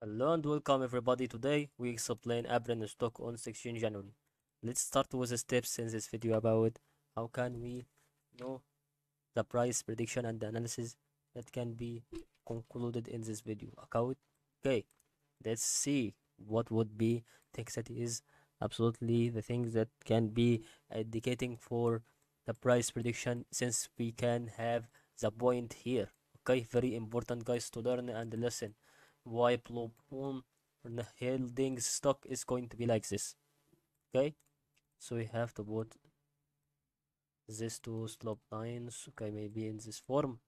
Hello and welcome everybody. Today we explain Abrin stock on 16 January. Let's start with the steps in this video about how can we know the price prediction and the analysis that can be concluded in this video. Okay, let's see what would be things that is absolutely the things that can be indicating for the price prediction since we can have the point here. Okay, very important guys to learn and listen Moon holding stock is going to be like this. Okay, so we have to put these two slope lines. Okay, maybe in this form.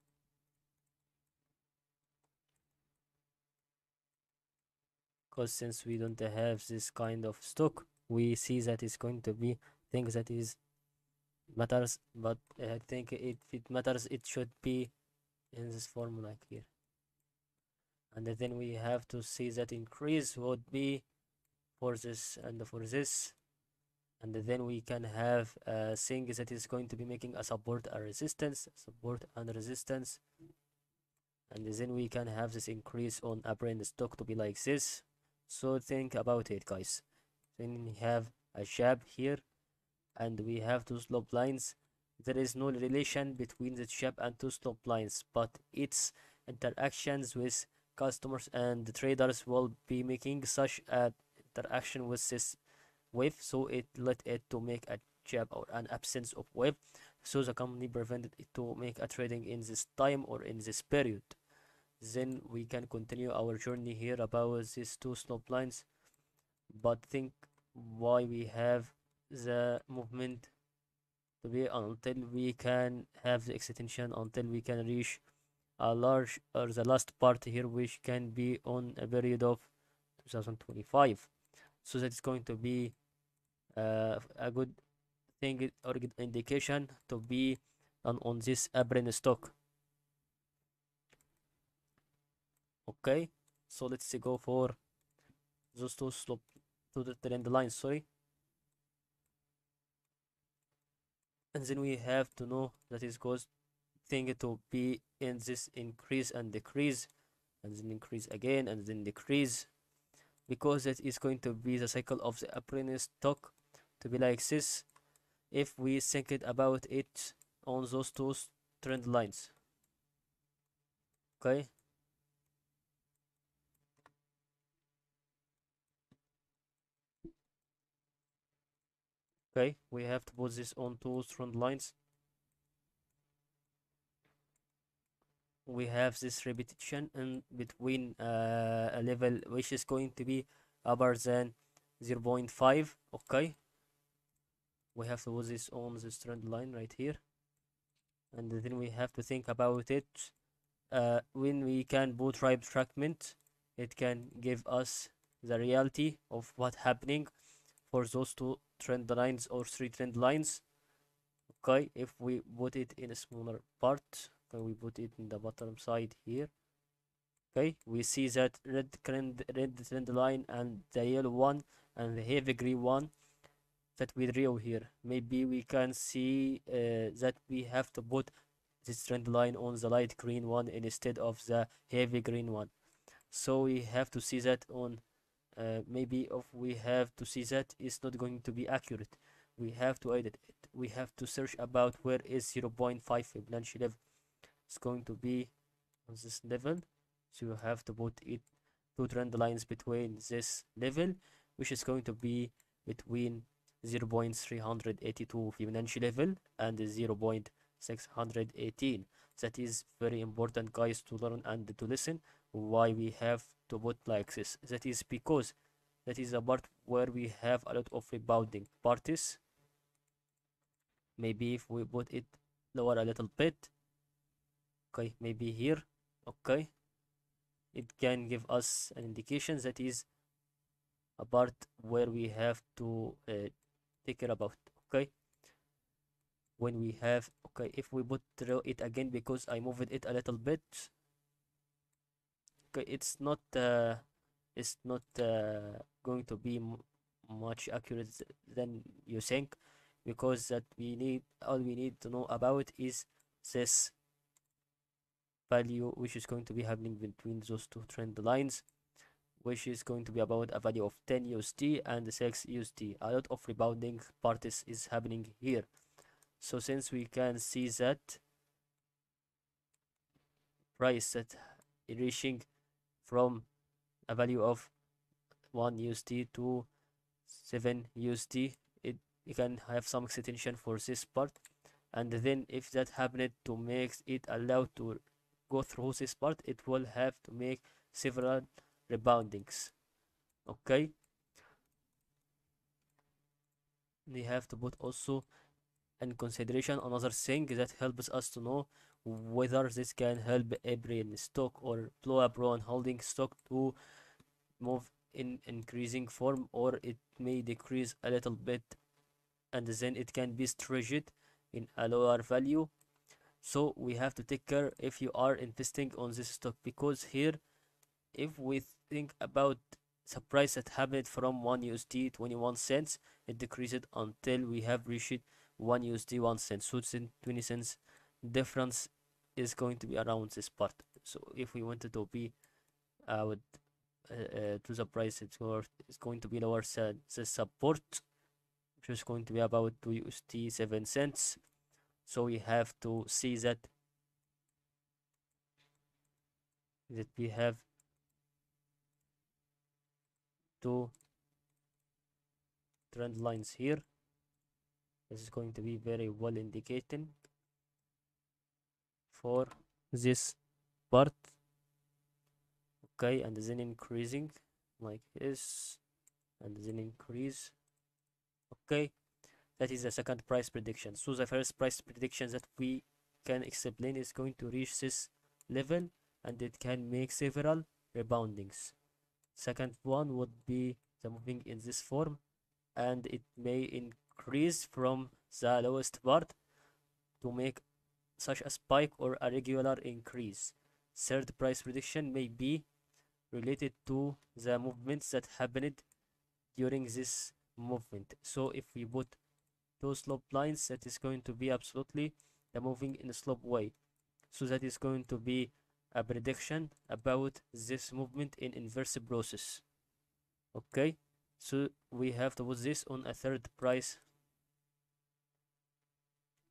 Because since we don't have this kind of stock, we see that it's going to be things that is matters, but I think if it matters, it should be in this form like here and then we have to see that increase would be for this and for this. And then we can have a thing that is going to be making a support and resistance support and resistance. And then we can have this increase on a brand stock to be like this. So think about it guys. Then we have a gap here and we have two slope lines. There is no relation between the gap and two slope lines but its interactions with customers and traders will be making such a interaction with this wave so it led it to make a gap or an absence of wave. So the company prevented it to make a trading in this time or in this period. Then we can continue our journey here about these two slope lines. But think why we have the movement to be until we can have the extension until we can reach a large or the last part here which can be on a period of 2025 so that's going to be uh, a good thing or good indication to be on, on this Abrin stock. Okay so let's go for those two slope to the trend line sorry. And then we have to know that it goes thing to be in this increase and decrease and then increase again and then decrease because it is going to be the cycle of the apprentice stock to be like this if we think it about it on those two trend lines. Okay? Okay we have to put this on two trend lines we have this repetition in between uh, a level which is going to be upper than 0 0.5 okay? We have to put this on this trend line right here. And then we have to think about it uh, when we can bootstrap fragment it can give us the reality of what happening for those two trend lines or three trend lines okay? If we put it in a smaller part okay we put it in the bottom side here. Okay we see that red trend red trend line and the yellow one and the heavy green one that we drew here. Maybe we can see uh, that we have to put this trend line on the light green one instead of the heavy green one. So we have to see that on uh, maybe if we have to see that it's not going to be accurate. We have to edit it. We have to search about where is 0 0.5 Fibonacci level it's going to be on this level. So you have to put it two trend lines between this level which is going to be between 0 0.382 Fibonacci level and 0 0.618 that is very important guys to learn and to listen why we have to put like this. That is because that is a part where we have a lot of rebounding parties. Maybe if we put it lower a little bit okay maybe here okay. It can give us an indication that is a part where we have to uh, take care about okay. When we have okay if we put it again because I moved it a little bit okay it's not uh, it's not uh, going to be much accurate than you think because that we need all we need to know about is this value which is going to be happening between those two trend lines which is going to be about a value of 10 USD and 6 USD. A lot of rebounding parties is happening here. So since we can see that price that reaching from a value of 1 USD to 7 USD, it you can have some extension for this part and then if that happened to make it allowed to go through this part it will have to make several reboundings okay? We have to put also in consideration another thing that helps us to know whether this can help brain stock or Blue Apron holding stock to move in increasing form or it may decrease a little bit and then it can be stretched in a lower value so we have to take care if you are investing on this stock because here if we think about the price that happened from 1 USD 21 cents it decreased until we have reached 1 USD 1 cent. So 20 cents difference is going to be around this part. So if we wanted to be uh, with, uh, uh, to the price it's, worth, it's going to be lower than the support which is going to be about 2 USD 7 cents so we have to see that that we have two trend lines here. This is going to be very well indicating for this part. Okay and then increasing like this and then increase. Okay that is the second price prediction. So the first price prediction that we can explain is going to reach this level and it can make several reboundings. Second one would be the moving in this form and it may increase from the lowest part to make such a spike or a regular increase. Third price prediction may be related to the movements that happened during this movement. So if we put two slope lines that is going to be absolutely the moving in a slope way. So that is going to be a prediction about this movement in inverse process. Okay? So we have to put this on a third price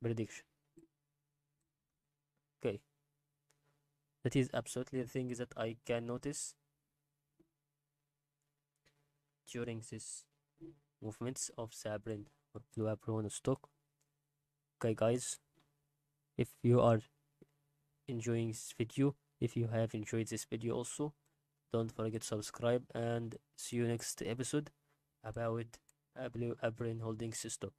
prediction. Okay. That is absolutely the thing that I can notice during this movements of Sabrin Blue Apron stock. Okay guys, if you are enjoying this video, if you have enjoyed this video also, don't forget to subscribe and see you next episode about Blue Apron Holdings stock.